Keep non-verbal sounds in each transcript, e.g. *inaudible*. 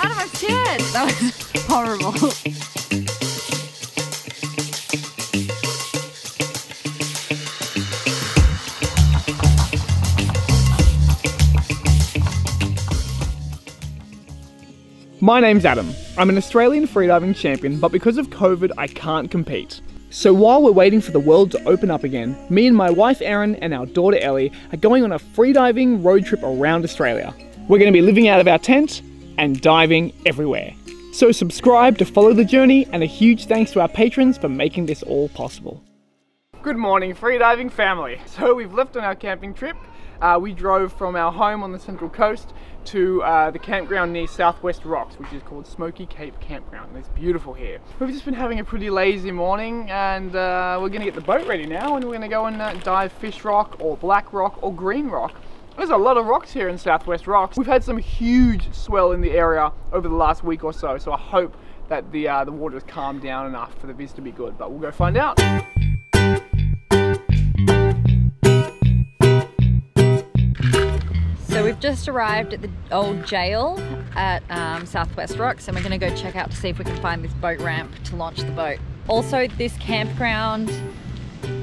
Adam, I'm scared. That was *laughs* horrible. My name's Adam. I'm an Australian freediving champion, but because of COVID, I can't compete. So while we're waiting for the world to open up again, me and my wife Erin and our daughter Ellie are going on a freediving road trip around Australia. We're going to be living out of our tent and diving everywhere. So subscribe to follow the journey, and a huge thanks to our patrons for making this all possible. Good morning, freediving family. So we've left on our camping trip. Uh, we drove from our home on the Central Coast to uh, the campground near South West Rocks, which is called Smoky Cape Campground. It's beautiful here. We've just been having a pretty lazy morning, and uh, we're going to get the boat ready now, and we're going to go and uh, dive Fish Rock or Black Rock or Green Rock. There's a lot of rocks here in South West Rocks. We've had some huge swell in the area over the last week or so, so I hope that the uh, the water has calmed down enough for the viz to be good. But we'll go find out. So we've just arrived at the old jail at um, South West Rocks and we're gonna go check out to see if we can find this boat ramp to launch the boat. Also, this campground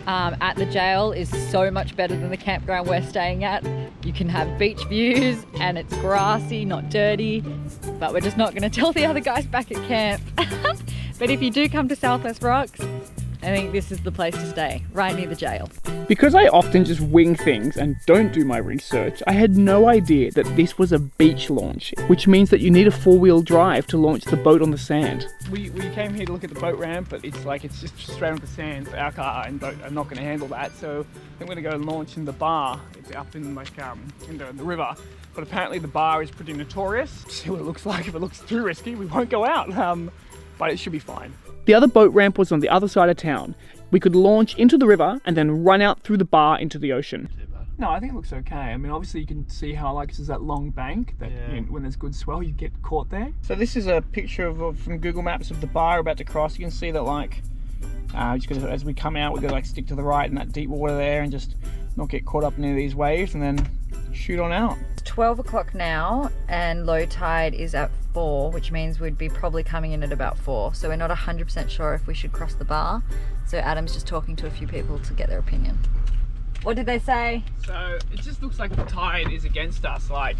um, at the jail is so much better than the campground we're staying at. You can have beach views and it's grassy, not dirty, but we're just not gonna *laughs* tell the other guys back at camp. *laughs* but if you do come to South West Rocks, I think this is the place to stay, right near the jail. Because I often just wing things and don't do my research, I had no idea that this was a beach launch, which means that you need a four-wheel drive to launch the boat on the sand. We, we came here to look at the boat ramp, but it's like it's just straight on the sand. Our car and boat are not going to handle that, so I'm going to go and launch in the bar. It's up in like um, in the, the river. But apparently the bar is pretty notorious. *laughs* See what it looks like. If it looks too risky, we won't go out. Um, but it should be fine. The other boat ramp was on the other side of town. We could launch into the river and then run out through the bar into the ocean. No, I think it looks okay. I mean, obviously you can see how like this is that long bank that Yeah. you know, when there's good swell you get caught there. So this is a picture of, of from Google Maps of the bar about to cross. You can see that like uh, just gotta, as we come out, we got to like stick to the right in that deep water there and just not get caught up near these waves and then shoot on out. It's 12 o'clock now and low tide is at 4, which means we'd be probably coming in at about 4. So we're not 100% sure if we should cross the bar. So Adam's just talking to a few people to get their opinion. What did they say? So it just looks like the tide is against us. Like,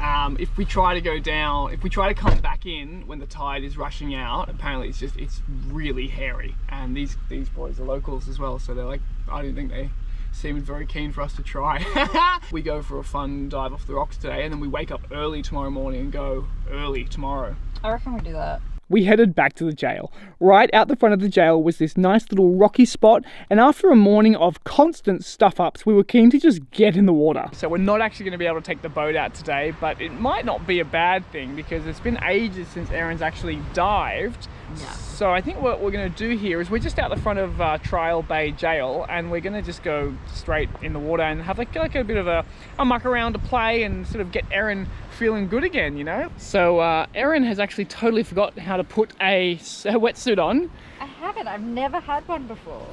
um, if we try to go down, if we try to come back in when the tide is rushing out, apparently it's just it's really hairy. And these these boys are locals as well, so they're like, I don't think they seemed very keen for us to try. *laughs* we go for a fun dive off the rocks today, and then we wake up early tomorrow morning and go early tomorrow. I reckon we do that. We headed back to the jail. Right out the front of the jail was this nice little rocky spot, and after a morning of constant stuff ups, we were keen to just get in the water. So we're not actually going to be able to take the boat out today, but it might not be a bad thing because it's been ages since Erin's actually dived. Yeah. So I think what we're going to do here is we're just out the front of uh, Trial Bay Jail, and we're going to just go straight in the water and have like, like a bit of a, a muck around to play and sort of get Erin feeling good again, you know? So uh, Erin has actually totally forgot how to put a wetsuit on. I haven't. I've never had one before.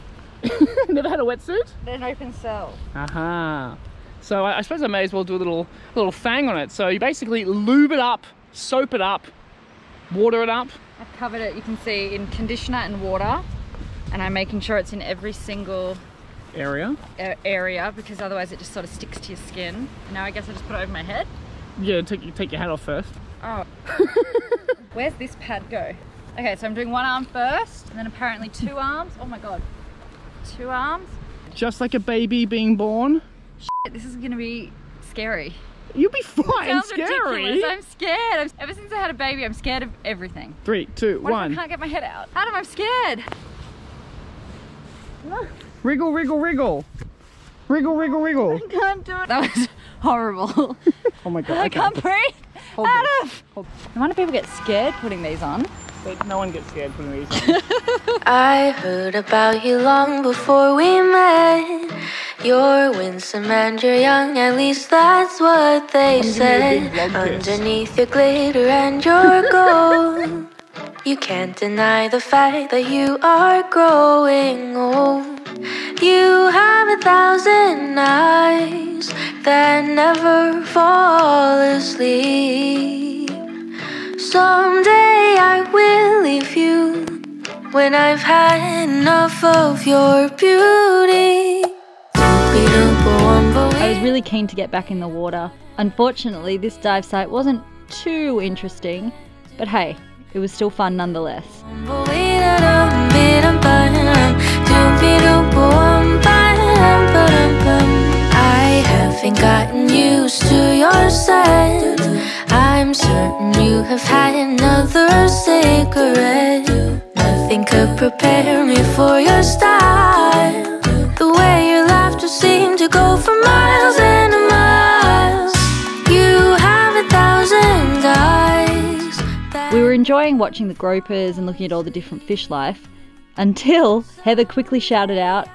*laughs* Never had a wetsuit? An open cell. Aha. So I, I suppose I may as well do a little little fang on it. So you basically lube it up, soap it up, water it up. I've covered it, you can see, in conditioner and water. And I'm making sure it's in every single Area. area because otherwise it just sort of sticks to your skin. Now I guess I just put it over my head. Yeah, take, you take your hat off first. Oh. *laughs* Where's this pad go? Okay, so I'm doing one arm first, and then apparently two arms. Oh my god. Two arms. Just like a baby being born. Shit, This is gonna be scary. You'll be fine. Sounds Scary. ridiculous. I'm scared. I'm, ever since I had a baby, I'm scared of everything. Three, two, What one. if I can't get my head out? Adam, I'm scared. Wriggle, wriggle, wriggle. Wriggle, wriggle, wriggle. I can't do it. That was *laughs* horrible. Oh my god. I okay. can't breathe. Hold. Adam! Hold- No wonder people get scared putting these on. But no one gets scared putting these on. *laughs* I heard about you long before we met. You're winsome and you're young, at least that's what they I'm giving you a said. big love kiss. Underneath your glitter and your *laughs* gold, you can't deny the fact that you are growing old. A thousand eyes that never fall asleep. Someday I will leave you when I've had enough of your beauty. I was really keen to get back in the water. Unfortunately, this dive site wasn't too interesting, but hey, it was still fun nonetheless. I'm you have had another cigarette. Nothing could prepare me for your style. The way your laughter seemed to go for miles and miles. You have a thousand eyes. We were enjoying watching the gropers and looking at all the different fish life until Heather quickly shouted out,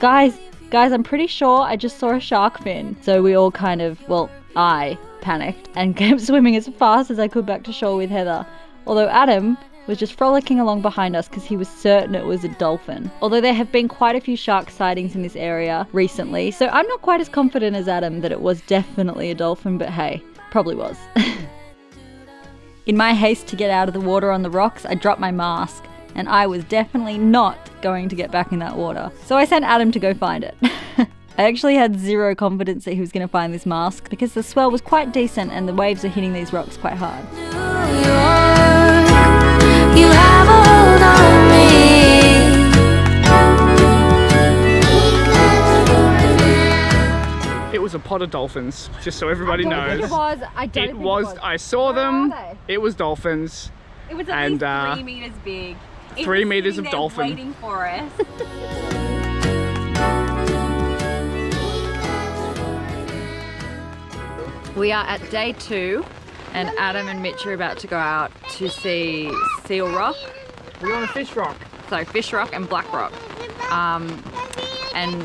Guys, guys, I'm pretty sure I just saw a shark fin. So we all kind of, well, I panicked and *laughs* kept swimming as fast as I could back to shore with Heather. Although Adam was just frolicking along behind us because he was certain it was a dolphin. Although there have been quite a few shark sightings in this area recently, so I'm not quite as confident as Adam that it was definitely a dolphin, but hey, probably was. *laughs* In my haste to get out of the water on the rocks, I dropped my mask, and I was definitely not going to get back in that water. So I sent Adam to go find it. *laughs* I actually had zero confidence that he was going to find this mask because the swell was quite decent and the waves are hitting these rocks quite hard. New York, you have a hold on me. It was a pod of dolphins, just so everybody knows. was. I don't It was, I saw them, it was dolphins. It was at and, least uh, three meters big. three meters of there dolphin. Waiting for us. *laughs* we are at day two, and Adam and Mitch are about to go out to see Seal Rock. We're on a fish rock. So Fish Rock and Black Rock. Um, and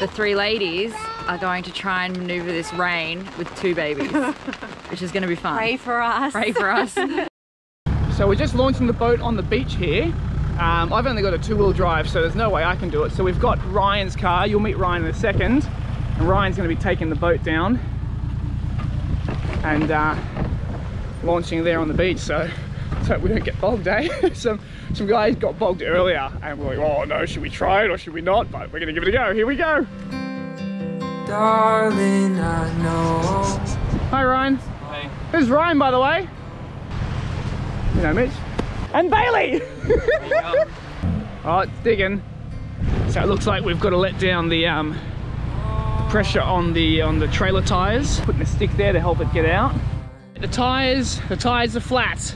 the three ladies are going to try and maneuver this rain with two babies, *laughs* which is going to be fun. Pray for us. Pray for us. *laughs* So we're just launching the boat on the beach here. Um, I've only got a two-wheel drive, so there's no way I can do it. So we've got Ryan's car. You'll meet Ryan in a second. And Ryan's going to be taking the boat down and uh, launching there on the beach. So let's hope we don't get bogged, eh? *laughs* some, some guys got bogged earlier and we're like, oh no, should we try it or should we not? But we're going to give it a go. Here we go. Darling, I know. Hi, Ryan. Hey. Who's Ryan, by the way? You know, Mitch. And Bailey! *laughs* oh, it's digging. So it looks like we've got to let down the um, pressure on the on the trailer tires. Putting a stick there to help it get out. The tires, the tires are flat.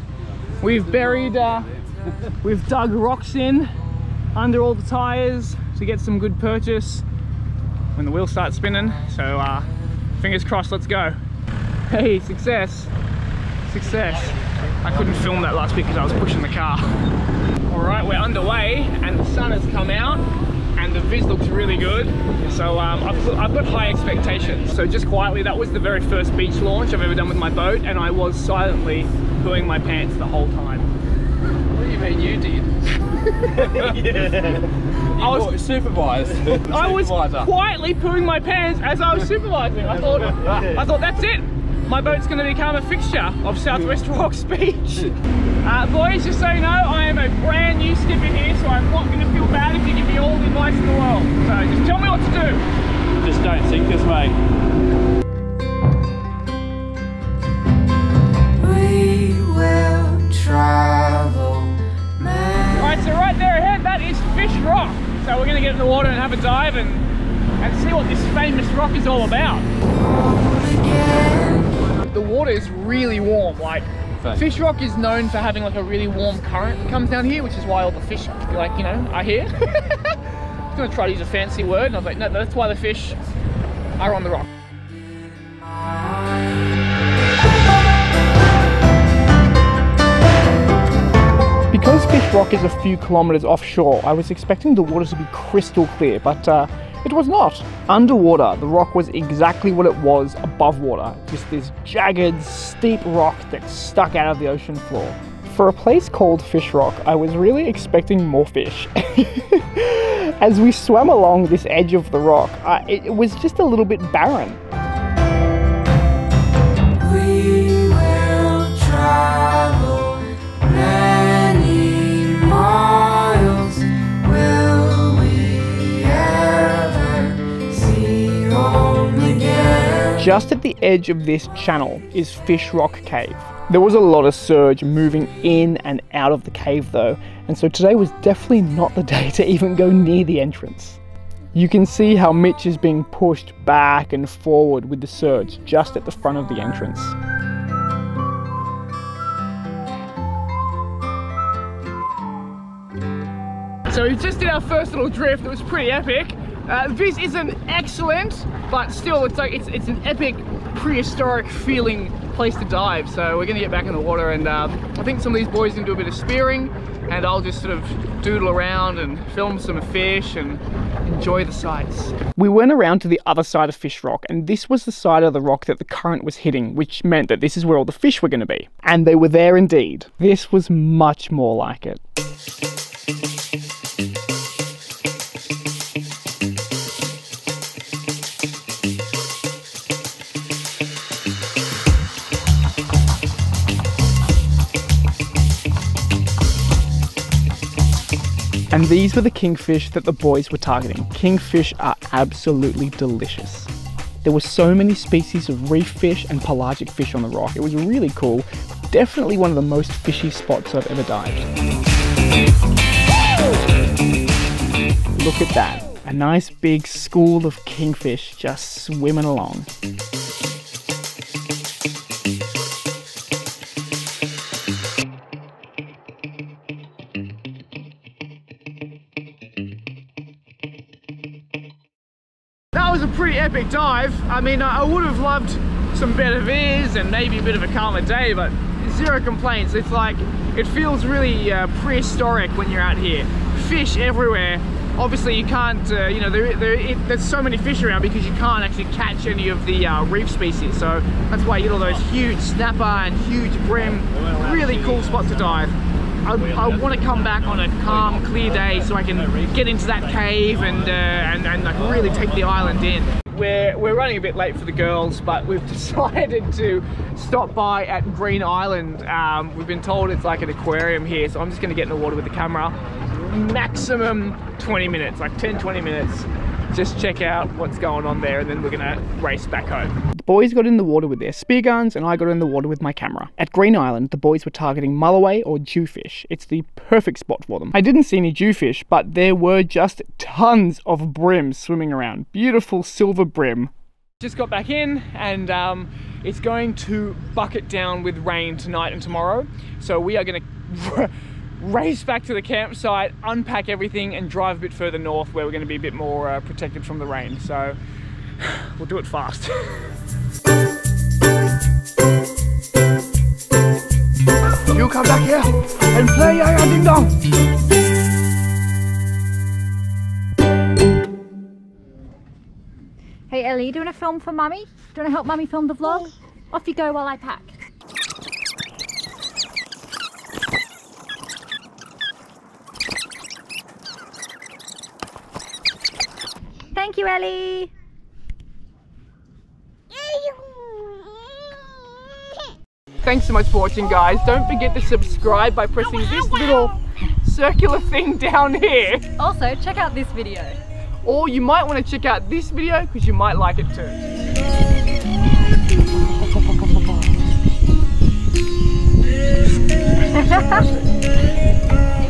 We've buried, uh, we've dug rocks in under all the tires to get some good purchase when the wheels start spinning. So uh, fingers crossed, let's go. Hey, success, success. I couldn't film that last week because I was pushing the car. All right, we're underway and the sun has come out the viz looks really good. So um, I've, put, I've got high expectations. So just quietly, that was the very first beach launch I've ever done with my boat and I was silently pooing my pants the whole time. What do you mean you did? *laughs* I was supervised. I was quietly pooing my pants as I was supervising. I thought, I thought that's it. My boat's going to become a fixture of South West *laughs* Rocks Beach. Uh, boys, just so you know, I am a brand new skipper here, so I'm not going to feel bad if you give me all the advice in the world. So just tell me what to do. Just don't sink us, mate. We will travel. All right, so right there ahead, that is Fish Rock. So we're going to get in the water and have a dive and, and see what this famous rock is all about. The water is really warm, like Thanks. Fish Rock is known for having like a really warm current that comes down here, which is why all the fish, like, you know, are here. *laughs* I was gonna try to use a fancy word, and I was like, no, that's why the fish are on the rock. Because Fish Rock is a few kilometres offshore, I was expecting the water to be crystal clear, but uh, it was not. Underwater, the rock was exactly what it was above water, just this jagged, steep rock that stuck out of the ocean floor. For a place called Fish Rock, I was really expecting more fish. *laughs* As we swam along this edge of the rock, uh, it, it was just a little bit barren. Just at the edge of this channel is Fish Rock Cave. There was a lot of surge moving in and out of the cave though, and so today was definitely not the *laughs* day to even go near the entrance. You can see how Mitch is being pushed back and forward with the surge just at the front of the entrance. So we just did our first little drift. It was pretty epic. Uh, this isn't excellent, but still, it's like it's it's an epic prehistoric feeling place to dive. So we're gonna get back in the water, and um, I think some of these boys can do a bit of spearing, and I'll just sort of doodle around and film some fish and enjoy the sights. We went around to the other side of Fish Rock, and this was the side of the rock that the current was hitting, which meant that this is where all the fish were gonna be. And they were there indeed. This was much more like it. And these were the kingfish that the boys were targeting. Kingfish are absolutely delicious. There were so many species of reef fish and pelagic fish on the rock. It was really cool. Definitely one of the most fishy spots I've ever dived. Look at that. A nice big school of kingfish just swimming along. Epic dive. I mean, I would have loved some better viz and maybe a bit of a calmer day, but zero complaints. It's like, it feels really uh, prehistoric when you're out here. Fish everywhere. Obviously you can't, uh, you know, there, there, it, there's so many fish around because you can't actually catch any of the uh, reef species. So that's why you get all those huge snapper and huge bream. Really cool spot to dive. I, I want to come back on a calm, clear day so I can get into that cave and uh, and, and like really take the island in. We're, we're running a bit late for the girls, but we've *laughs* decided to stop by at Green Island. Um, we've been told it's like an aquarium here, so I'm just going to get in the water with the camera. Maximum 20 minutes, like 10, 20 minutes. Just check out what's going on there, and then we're going to race back home. Boys got in the water with their spear guns, and I got in the water with my camera. At Green Island, the boys were targeting mulloway or jewfish. It's the perfect spot for them. I didn't see any jewfish, but there were just tons of bream swimming around. Beautiful silver bream. Just got back in, and um, it's going to bucket down with rain tonight and tomorrow. So we are going *laughs* to race back to the campsite, unpack everything, and drive a bit further north where we're going to be a bit more uh, protected from the rain. So *sighs* we'll do it fast. *laughs* you come back here and play Ya Ya Ding Dong. Hey Ellie, do you want to film for mummy? Do you want to help mummy film the vlog? Off you go while I pack. Thank you, Ellie. Thanks so much for watching guys. Don't forget to subscribe by pressing this little circular thing *laughs* down here. Also, check out this video. Or you might want to check out this video because you might like it too. *laughs*